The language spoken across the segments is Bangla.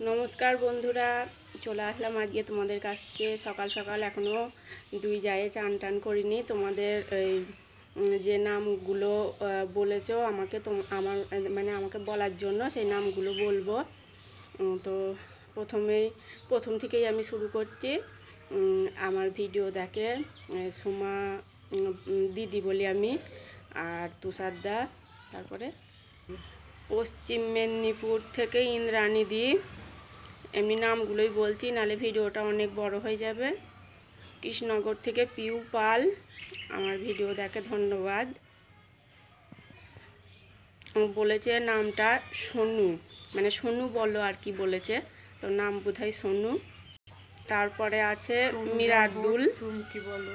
নমস্কার বন্ধুরা, চলে আসলাম আজকে তোমাদের কাছে। সকাল সকাল এখনও দুই জায়ে চান টান করিনি। তোমাদের এই যে নামগুলো বলেছ আমাকে তো, আমার মানে আমাকে বলার জন্য সেই নামগুলো বলব। তো প্রথমেই, প্রথম থেকেই আমি শুরু করছি। আমার ভিডিও দেখে সোমা দিদি বলি আমি আর তুষারদা তারপরে পশ্চিম মেদিনীপুর থেকে ইন্দ্রাণী দি। এমনি নামগুলোই বলছি নালে ভিডিওটা অনেক বড় হয়ে যাবে। কৃষ্ণনগর থেকে পিউ পাল আমার ভিডিও দেখে ধন্যবাদ। ও বলেছে নামটা সোনু মানে সোনু বলো আর কি বলেছে তো নাম বোধহয় সোনু। তারপরে আছে মিরাদুল চুমকি বলো?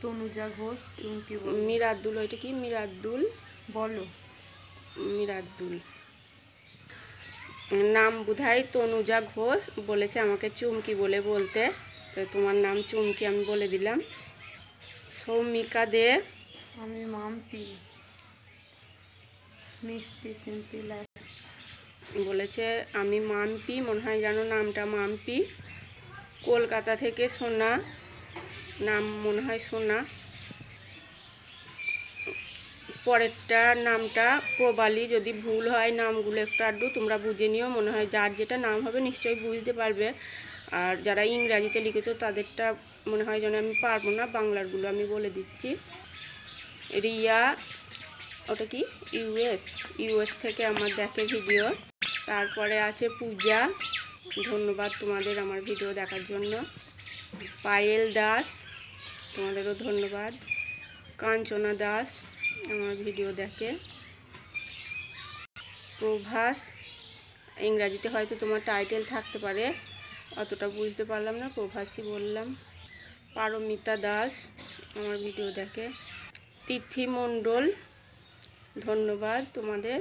তনুজা ঘোষ চুমকি বলো? মিরাদুল ওইটা কি? মিরাদুল বলো। মিরাদুল নাম বোধহয় তনুজা ঘোষ। বলেছে আমাকে চুমকি বলে বলতে। তো তোমার নাম চুমকি আমি বলে দিলাম। সৌমিকা দে। আমি মাম্পি। মিষ্টি বলেছে আমি মাম্পি মনে হয় যেন নামটা মাম্পি। কলকাতা থেকে সোনা। নাম মনে হয় সোনা। পরেরটা নামটা প্রবালি, যদি ভুল হয় নামগুলো একটু আড্ডু, তোমরা বুঝে নিও, মনে হয় যার যেটা নাম হবে নিশ্চয়ই বুঝতে পারবে। আর যারা ইংরাজিতে লিখেছো, তাদেরটা মনে হয় যেন আমি পারব না, বাংলারগুলো আমি বলে দিচ্ছি। রিয়া, ওটা কি? ইউএস ইউএস থেকে আমার দেখে ভিডিও। তারপরে আছে পূজা, ধন্যবাদ তোমাদের আমার ভিডিও দেখার জন্য। পায়েল দাস, তোমাদেরও ধন্যবাদ। কাঞ্চনা দাস আমার ভিডিও দেখে। প্রভাস, ইংরাজিতে হয়তো তোমার টাইটেল থাকতে পারে, অতটা বুঝতে পারলাম না, প্রভাসই বললাম। পারমিতা দাস, আমার ভিডিও দেখে। তিথি মণ্ডল, ধন্যবাদ তোমাদের।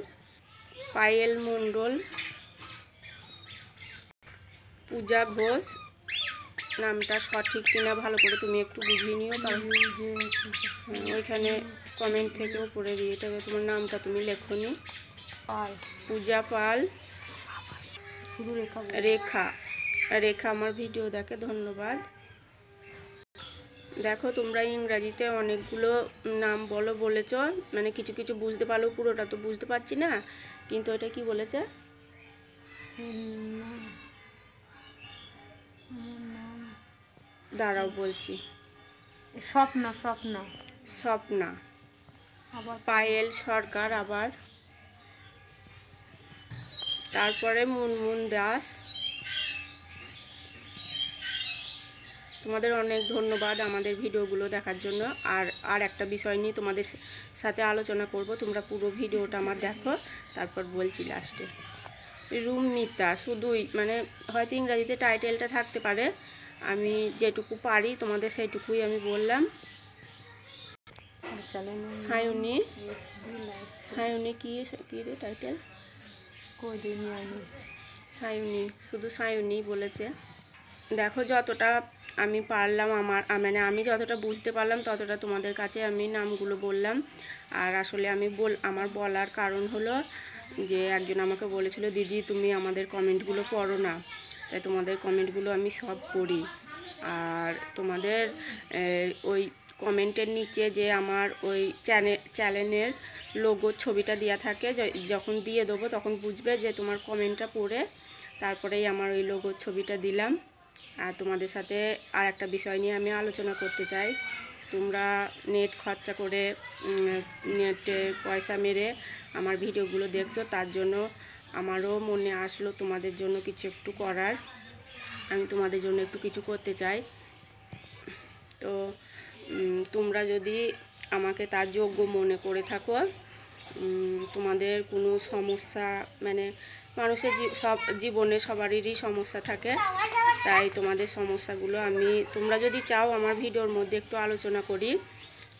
পায়েল মণ্ডল, পূজা ঘোষ নামটা সঠিক কিনা ভালো করে তুমি একটু বুঝিয়ে নিও কারণ ওইখানে কমেন্ট থেকে উপরে দিয়ে তবে তোমার নামটা তুমি লেখনি। পাল। পূজা পাল। রেখা। রেখা আমার ভিডিও দেখে ধন্যবাদ। দেখো তোমরা ইংরাজিতে অনেকগুলো নাম বলো বলেছ। মানে কিছু কিছু বুঝতে পারলেও পুরোটা তো বুঝতে পারছি না। কিন্তু এটা কি বলেছে? দাঁড়াও বলছি। স্বপ্ন স্বপ্ন। স্বপ্না। আবার পায়েল সরকার আবার। তারপরে মুনমুন দাস। তোমাদের অনেক ধন্যবাদ আমাদের ভিডিওগুলো দেখার জন্য। আর আর একটা বিষয় নিয়ে তোমাদের সাথে আলোচনা করব। তোমরা পুরো ভিডিওটা আমার দেখো তারপর বলছি লাস্টে রুমিতা শুধুই মানে হয়তো ইংরাজিতে টাইটেলটা থাকতে পারে। আমি যেটুকু পারি, তোমাদের সেইটুকুই আমি বললাম। সায়নী। সায়নী কি কি রে টাইটেল সায়নী, শুধু সায়নী বলেছে। দেখো যতটা আমি পারলাম আমার মানে আমি যতটা বুঝতে পারলাম, ততটা তোমাদের কাছে আমি নামগুলো বললাম। আর আসলে আমি বল, আমার বলার কারণ হলো যে একজন আমাকে বলেছিল, দিদি, তুমি আমাদের কমেন্টগুলো পড়ো না। তাই তোমাদের কমেন্টগুলো আমি সব পড়ি। আর তোমাদের ওই কমেন্টের নিচে যে আমার ওই চ্যানেল চ্যানেলের লোগো ছবিটা দেওয়া থাকে যখন দিয়ে দেবো তখন বুঝবে যে তোমার কমেন্টটা পড়ে। তারপরেই আমার ওই লোগোর ছবিটা দিলাম। আর তোমাদের সাথে আর একটা বিষয় নিয়ে আমি আলোচনা করতে চাই। তোমরা নেট খরচা করে নেটে পয়সা মেরে আমার ভিডিওগুলো দেখছ, তার জন্য আমারও মনে আসলো তোমাদের জন্য কিছু একটু করার। আমি তোমাদের জন্য একটু কিছু করতে চাই। তো তোমরা যদি আমাকে তার যোগ্য মনে করে থাকো তোমাদের কোনো সমস্যা মানে মানুষের সব জীবনে সবারই সমস্যা থাকে। তাই তোমাদের সমস্যাগুলো আমি, তোমরা যদি চাও আমার ভিডিওর মধ্যে একটু আলোচনা করি,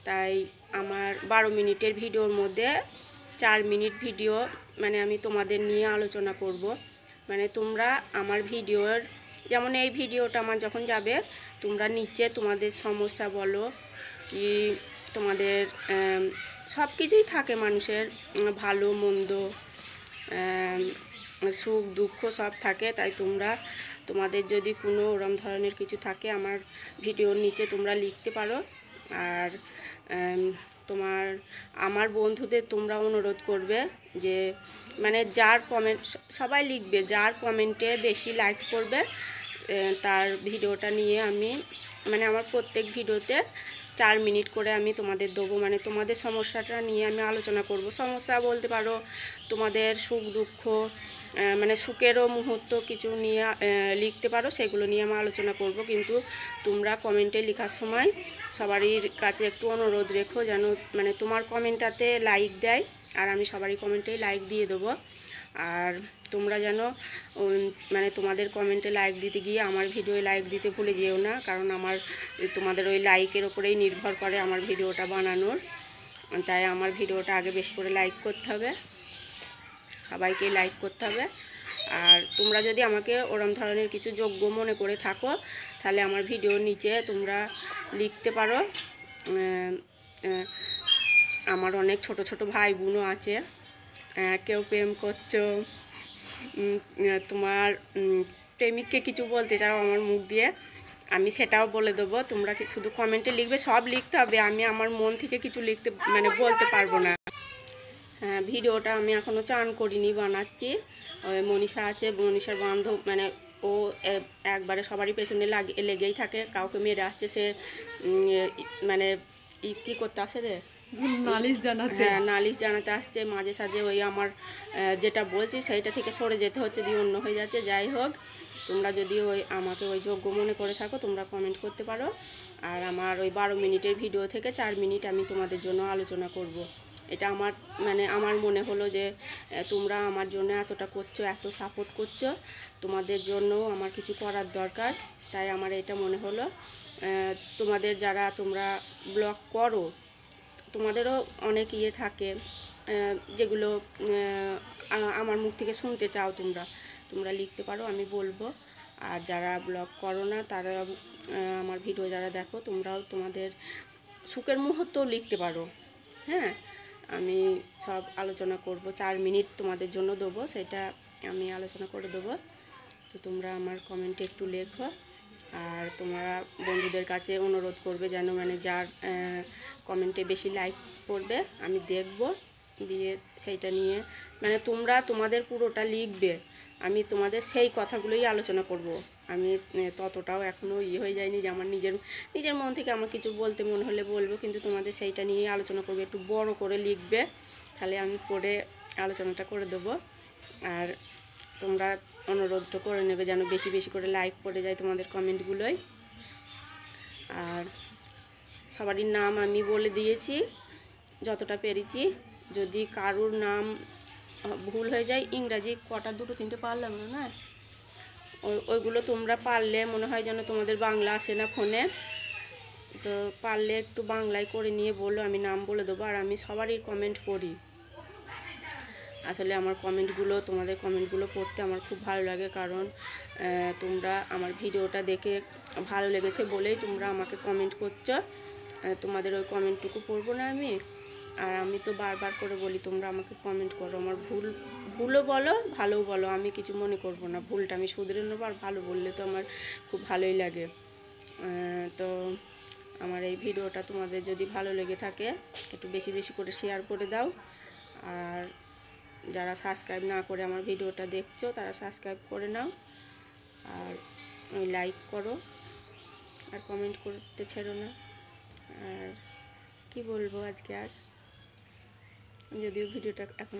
তাই আমার বারো মিনিটের ভিডিওর মধ্যে চার মিনিট ভিডিও মানে আমি তোমাদের নিয়ে আলোচনা করব। মানে তোমরা আমার ভিডিওর, যেমন এই ভিডিওটা আমার যখন যাবে, তোমরা নিচে তোমাদের সমস্যা বলো কি তোমাদের সব কিছুই থাকে মানুষের ভালো, মন্দ সুখ, দুঃখ সব থাকে, তাই তোমরা, তোমাদের যদি কোনো ওরম ধরনের কিছু থাকে, আমার ভিডিওর নিচে তোমরা লিখতে পারো। আর তোমার, আমার বন্ধুদের তোমরা অনুরোধ করবে যে মানে যার কমেন্ট সবাই লিখবে, যার কমেন্টে বেশি লাইক করবে তার ভিডিওটা নিয়ে আমি মানে আমার প্রত্যেক ভিডিওতে চার মিনিট করে আমি তোমাদের দেবো মানে তোমাদের সমস্যাটা নিয়ে আমি আলোচনা করব। সমস্যা বলতে পারো তোমাদের সুখ দুঃখ মানে সুখেরও মুহূর্ত কিছু নিয়ে লিখতে পারো, সেগুলো নিয়ে আমি আলোচনা করব। কিন্তু তোমরা কমেন্টে লেখার সময় সবারই কাছে একটু অনুরোধ রেখো যেন মানে তোমার কমেন্টটাতে লাইক দেয়, আর আমি সবারই কমেন্টেই লাইক দিয়ে দেবো। আর তোমরা যেন মানে তোমাদের কমেন্টে লাইক দিতে গিয়ে আমার ভিডিওয়ে লাইক দিতে ভুলে যেও না, কারণ আমার, তোমাদের ওই লাইকের ওপরেই নির্ভর করে আমার ভিডিওটা বানানোর। তাই আমার ভিডিওটা আগে বেশি করে লাইক করতে হবে। সবাইকে লাইক করতে হবে। আর তোমরা যদি আমাকে ওরম ধরনের কিছু যোগ্য মনে করে থাকো, তাহলে আমার ভিডিওর নিচে তোমরা লিখতে পারো। আমার অনেক ছোট ছোট ভাই বোনও আছে কেউ প্রেম করছ তোমার প্রেমিককে কিছু বলতে চাও আমার মুখ দিয়ে, আমি সেটাও বলে দেবো। তোমরা কি শুধু কমেন্টে লিখবে? সব লিখতে হবে। আমি আমার মন থেকে কিছু লিখতে মানে বলতে পারব না। ভিডিওটা আমি এখনও চান করিনি বানাচ্ছি। ওই মনীষা আছে মনীষার বান্ধব মানে ও একবারে সবারই পেছনে লাগে লেগেই থাকে কাউকে মেরে আসছে সে মানে ই কী করতে আসে রে? নালিশ জানাতে। হ্যাঁ নালিশ জানাতে আসছে মাঝে সাঝে ওই আমার যেটা বলছি সেইটা থেকে সরে যেতে হচ্ছে দিয়ে অন্য হয়ে যাচ্ছে যাই হোক। তোমরা যদি ওই আমাকে ওই যোগ্য মনে করে থাকো তোমরা কমেন্ট করতে পারো। আর আমার ওই বারো মিনিটের ভিডিও থেকে চার মিনিট আমি তোমাদের জন্য আলোচনা করব। এটা আমার মানে আমার মনে হলো যে তোমরা আমার জন্য এতটা করছ, এত সাপোর্ট করছ, তোমাদের জন্য আমার কিছু করার দরকার। তাই আমার এটা মনে হলো তোমাদের যারা তোমরা ব্লগ করো, তোমাদেরও অনেক ইয়ে থাকে যেগুলো আমার মুখ থেকে শুনতে চাও তোমরা তোমরা লিখতে পারো, আমি বলব। আর যারা ব্লগ করো না, তারা আমার ভিডিও যারা দেখো, তোমরাও তোমাদের সুখের মুহূর্তও লিখতে পারো হ্যাঁ? আমি সব আলোচনা করব, চার মিনিট তোমাদের জন্য দেবো, সেটা আমি আলোচনা করে দেবো। তো তোমরা আমার কমেন্টে একটু লেখো, আর তোমরা বন্ধুদের কাছে অনুরোধ করবে যেন মানে যার কমেন্টে বেশি লাইক করবে, আমি দেখব। দিয়ে সেইটা নিয়ে মানে তোমরা তোমাদের পুরোটা লিখবে। আমি তোমাদের সেই কথাগুলোই আলোচনা করব। আমি ততটাও এখনও ইয়ে হয়ে যায়নি যে আমার নিজের নিজের মন থেকে আমার কিছু বলতে মনে হলে বলব, কিন্তু তোমাদের সেইটা নিয়েই আলোচনা করবে। একটু বড় করে লিখবে, তাহলে আমি পড়ে আলোচনাটা করে দেবো। আর তোমরা অনুরোধ করে নেবে যেন বেশি বেশি করে লাইক পড়ে যায় তোমাদের কমেন্টগুলোই আর সবারই নাম আমি বলে দিয়েছি, যতটা পেরেছি। যদি কারুর নাম ভুল হয়ে যায়, ইংরাজি কটা দুটো তিনটে পারলাম না না? ওইগুলো তোমরা পারলে মনে হয় যেন তোমাদের বাংলা আসে না ফোনে। তো পারলে একটু বাংলায় করে নিয়ে বলো, আমি নাম বলে দেবো আর আমি সবারই কমেন্ট করি। আসলে আমার কমেন্টগুলো তোমাদের কমেন্টগুলো পড়তে আমার খুব ভালো লাগে কারণ তোমরা আমার ভিডিওটা দেখে ভালো লেগেছে বলেই তোমরা আমাকে কমেন্ট করছ। তোমাদের ওই কমেন্টটুকু পড়ব না আমি? আর আমি তো বারবার করে বলি, তোমরা আমাকে কমেন্ট করো। আমার ভুল, ভুলও বলো, ভালোও বলো। আমি কিছু মনে করব না। ভুলটা আমি শুধরে নেব আর ভালো বললে তো আমার খুব ভালোই লাগে। তো আমার এই ভিডিওটা তোমাদের যদি ভালো লেগে থাকে, একটু বেশি বেশি করে শেয়ার করে দাও। আর যারা সাবস্ক্রাইব না করে আমার ভিডিওটা দেখছ, তারা সাবস্ক্রাইব করে নাও। আর লাইক করো। আর কমেন্ট করতে ছেড়ো না। আর কি বলব আজকে আর? যদিও ভিডিওটা এখন